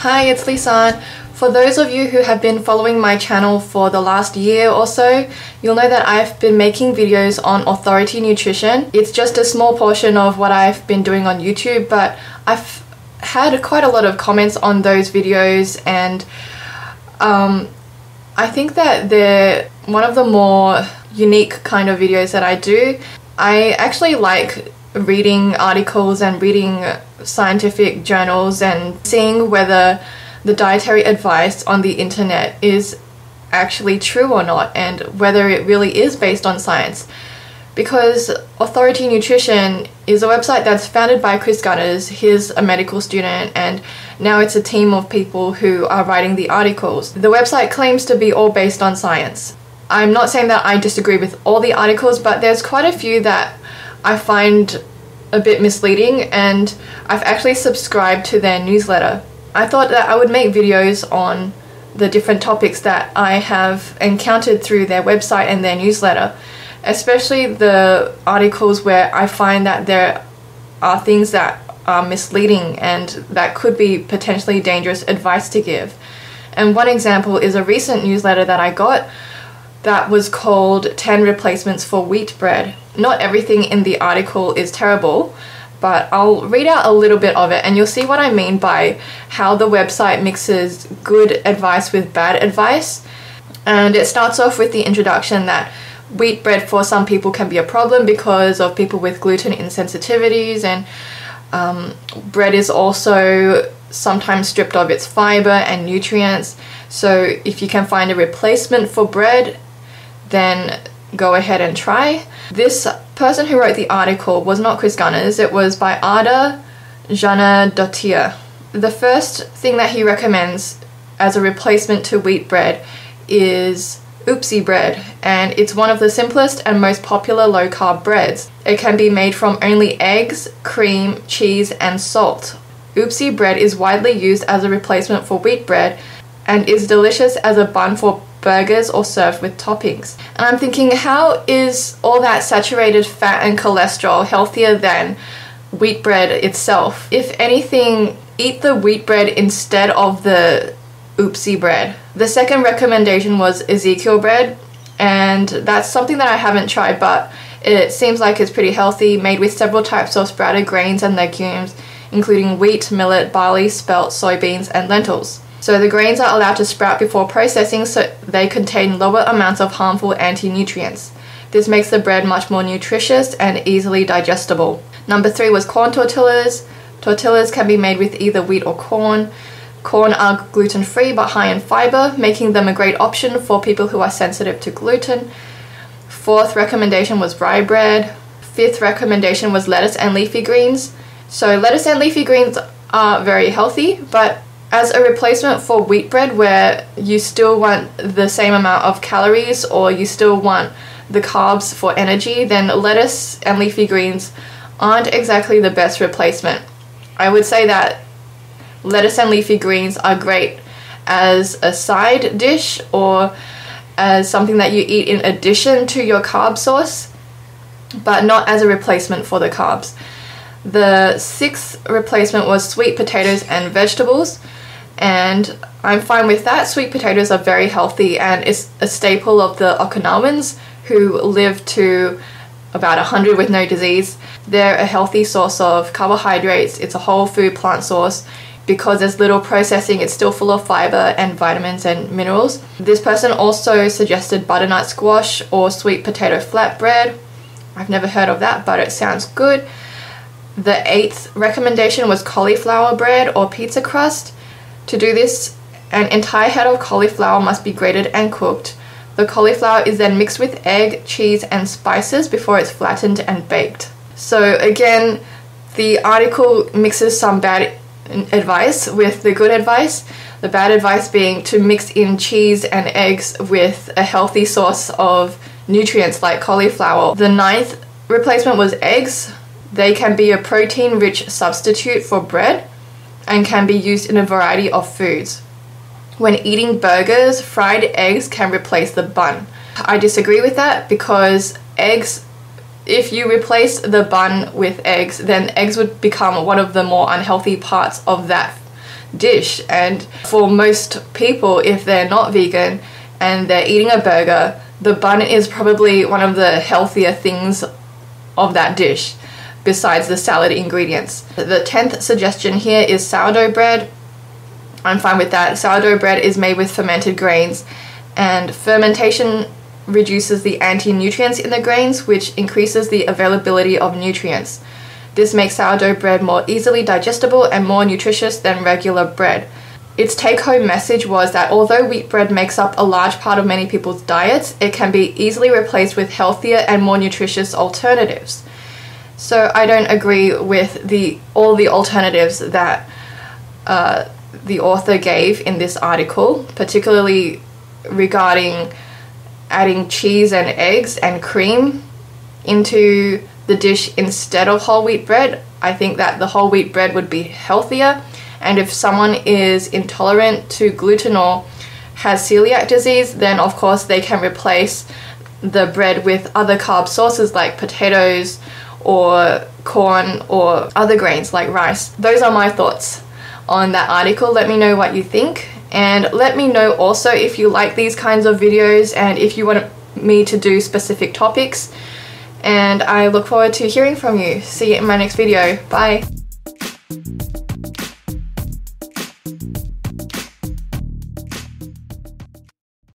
Hi, it's Li-San. For those of you who have been following my channel for the last year or so, you'll know that I've been making videos on authority nutrition. It's just a small portion of what I've been doing on YouTube, but I've had quite a lot of comments on those videos and um, I think that they're one of the more unique kind of videos that I do. I actually like reading articles and reading scientific journals and seeing whether the dietary advice on the internet is actually true or not and whether it really is based on science. Because Authority Nutrition is a website that's founded by Kris Gunnars, he's a medical student, and now it's a team of people who are writing the articles. The website claims to be all based on science. I'm not saying that I disagree with all the articles, but there's quite a few that I find a bit misleading, and I've actually subscribed to their newsletter. I thought that I would make videos on the different topics that I have encountered through their website and their newsletter, especially the articles where I find that there are things that are misleading and that could be potentially dangerous advice to give. And one example is a recent newsletter that I got that was called 10 Replacements for Wheat Bread. Not everything in the article is terrible, but I'll read out a little bit of it and you'll see what I mean by how the website mixes good advice with bad advice. And it starts off with the introduction that wheat bread for some people can be a problem because of people with gluten insensitivities and um, bread is also sometimes stripped of its fiber and nutrients. So if you can find a replacement for bread, then go ahead and try. This person who wrote the article was not Kris Gunnars, it was by Adda Bjarnadottir. The first thing that he recommends as a replacement to wheat bread is Oopsie bread, and it's one of the simplest and most popular low carb breads. It can be made from only eggs, cream, cheese, and salt. Oopsie bread is widely used as a replacement for wheat bread and is delicious as a bun for burgers or served with toppings. And I'm thinking, how is all that saturated fat and cholesterol healthier than wheat bread itself? If anything, eat the wheat bread instead of the oopsie bread. The second recommendation was Ezekiel bread, and that's something that I haven't tried, but it seems like it's pretty healthy, made with several types of sprouted grains and legumes, including wheat, millet, barley, spelt, soybeans, and lentils. So the grains are allowed to sprout before processing so they contain lower amounts of harmful anti-nutrients. This makes the bread much more nutritious and easily digestible. Number three was corn tortillas. Tortillas can be made with either wheat or corn. Corn are gluten free but high in fiber, making them a great option for people who are sensitive to gluten. Fourth recommendation was rye bread. Fifth recommendation was lettuce and leafy greens. So, lettuce and leafy greens are very healthy, but as a replacement for wheat bread where you still want the same amount of calories or you still want the carbs for energy, then lettuce and leafy greens aren't exactly the best replacement. I would say that lettuce and leafy greens are great as a side dish or as something that you eat in addition to your carb source, but not as a replacement for the carbs. The sixth replacement was sweet potatoes and vegetables and I'm fine with that. Sweet potatoes are very healthy and it's a staple of the Okinawans who live to about 100 with no disease. They're a healthy source of carbohydrates, it's a whole food plant source. Because there's little processing, it's still full of fiber and vitamins and minerals. This person also suggested butternut squash or sweet potato flatbread. I've never heard of that, but it sounds good. The eighth recommendation was cauliflower bread or pizza crust. To do this, an entire head of cauliflower must be grated and cooked. The cauliflower is then mixed with egg, cheese, and spices before it's flattened and baked. So, again, the article mixes some bad advice with the good advice. The bad advice being to mix in cheese and eggs with a healthy source of nutrients like cauliflower. The ninth replacement was eggs. They can be a protein rich substitute for bread and can be used in a variety of foods. When eating burgers, fried eggs can replace the bun. I disagree with that because eggs, if you replace the bun with eggs, then eggs would become one of the more unhealthy parts of that dish. And for most people, if they're not vegan and they're eating a burger, the bun is probably one of the healthier things of that dish besides the salad ingredients. The 10th suggestion here is sourdough bread. I'm fine with that. Sourdough bread is made with fermented grains and fermentation reduces the anti-nutrients in the grains which increases the availability of nutrients. This makes sourdough bread more easily digestible and more nutritious than regular bread. Its take home message was that although wheat bread makes up a large part of many people's diets, it can be easily replaced with healthier and more nutritious alternatives. So I don't agree with the all the alternatives that uh, the author gave in this article, particularly regarding adding cheese and eggs and cream into the dish instead of whole wheat bread. I think that the whole wheat bread would be healthier. And if someone is intolerant to gluten or has celiac disease, then of course they can replace the bread with other carb sources like potatoes or corn or other grains like rice. Those are my thoughts on that article. Let me know what you think and let me know also if you like these kinds of videos and if you want me to do specific topics and I look forward to hearing from you. See you in my next video. Bye!